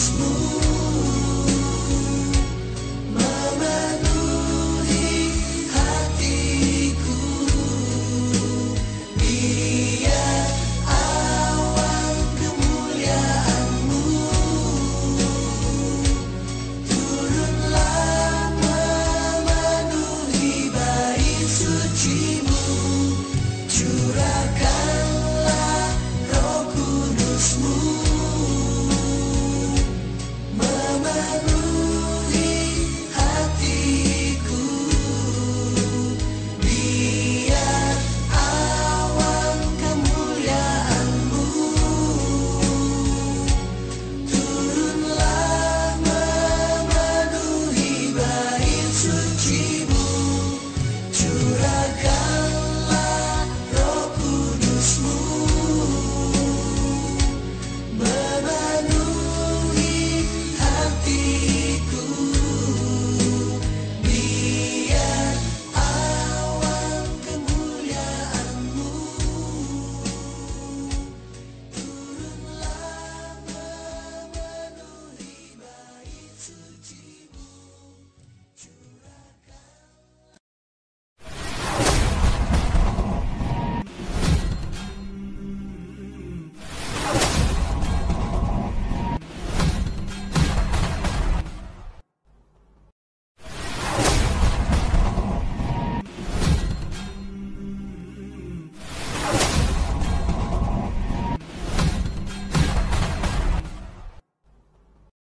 small